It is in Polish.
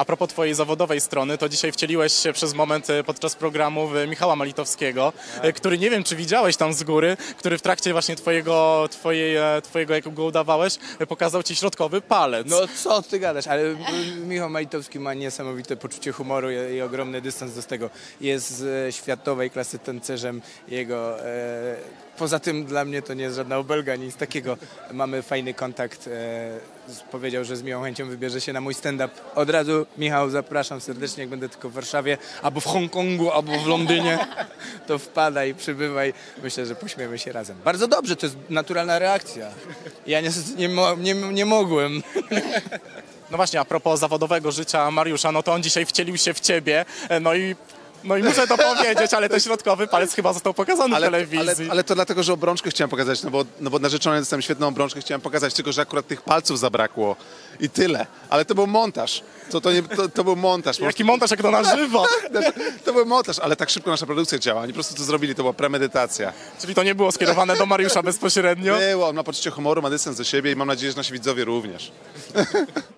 A propos twojej zawodowej strony, to dzisiaj wcieliłeś się przez moment e, podczas programu w Michała Malitowskiego, e, który nie wiem, czy widziałeś tam z góry, który w trakcie właśnie twojego, twojej, e, twojego jak go udawałeś, pokazał ci środkowy palec. No co ty gadasz, ale Michał Majtowski ma niesamowite poczucie humoru i, i ogromny dystans do tego. Jest światowej klasy tancerzem jego. E, poza tym dla mnie to nie jest żadna obelga, nic takiego. Mamy fajny kontakt. E, powiedział, że z miłą chęcią wybierze się na mój stand-up. Od razu Michał zapraszam serdecznie, jak będę tylko w Warszawie, albo w Hongkongu, albo w Londynie, to wpadaj, przybywaj. Myślę, że pośmiemy się razem. Bardzo dobrze, to jest naturalna reakcja. Ja nie, mo- nie, nie mogłem. No właśnie, a propos zawodowego życia Mariusza, no to on dzisiaj wcielił się w ciebie, e, no i, no i muszę to powiedzieć, ale ten środkowy palec chyba został pokazany w Ale, telewizji. ale, ale to dlatego, że obrączkę chciałem pokazać, no bo, no bo narzeczony dostałem świetną obrączkę, chciałem pokazać, tylko że akurat tych palców zabrakło i tyle. Ale to był montaż. To, to, nie, to, to był montaż. Jaki montaż, jak to na żywo. prostu, to był montaż, ale tak szybko nasza produkcja działa. Oni po prostu to zrobili, to była premedytacja. Czyli to nie było skierowane do Mariusza bezpośrednio. Było, on ma poczucie humoru, ma dystans do siebie i mam nadzieję, że nasi widzowie również.